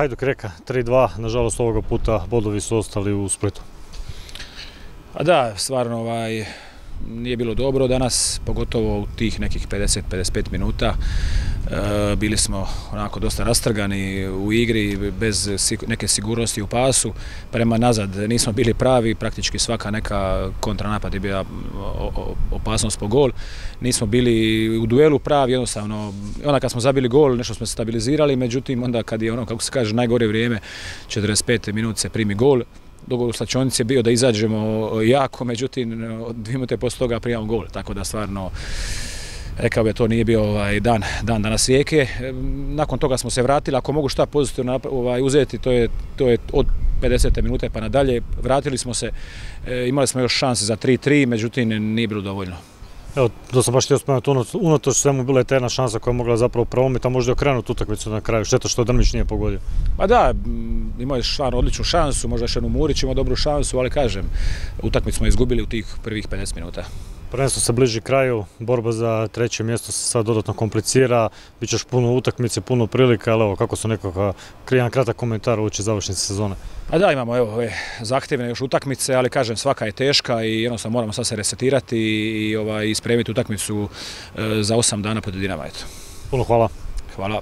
Hajduk Reka 3-2, nažalost ovoga puta bodovi su ostali u Splitu. A da, stvarno ovaj, nije bilo dobro danas, pogotovo u tih nekih 50-55 minuta. E, bili smo onako dosta rastrgani u igri, bez neke sigurnosti u pasu. Prema nazad nismo bili pravi, praktički svaka neka kontranapad je bila opasnost po gol. Nismo bili u duelu pravi, jednostavno, onda kad smo zabili gol, nešto smo stabilizirali, međutim onda kad je ono, kako se kaže, najgore vrijeme, 45 minut se primi gol, dogovor u slačionici je bio da izađemo jako, međutim, dvije minute poslije toga primamo gol, tako da stvarno rekao bi to nije bio ovaj dan, dan danas rijeke. Nakon toga smo se vratili, ako mogu šta pozitivno ovaj, uzeti, to je, to je od 50. minute pa nadalje. Vratili smo se, e, imali smo još šanse za 3-3, međutim nije bilo dovoljno. Evo, to sam baš htio spomenuti, unatoč svemu bila je ta jedna šansa koja je mogla zapravo promiti, a možda je okrenuti utakmicu na kraju. Šteta što Drmić nije pogodio. Pa da, imao je stvarno odličnu šansu, možda jednu Murić imao dobru šansu, ali kažem, utakmicu smo izgubili u tih prvih 50 minuta. Prvenstvo se bliži kraju, borba za treće mjesto se sad dodatno komplicira, bit ćeš puno utakmice, puno prilika, ali evo kako su nekakav jedan kratak komentar uoči završnice sezone. A da, imamo evo ove zahtjevne još utakmice, ali kažem svaka je teška i jednostavno moramo sad se resetirati i ovaj, ispremiti utakmicu e, za osam dana pod Dinama. Puno hvala. Hvala.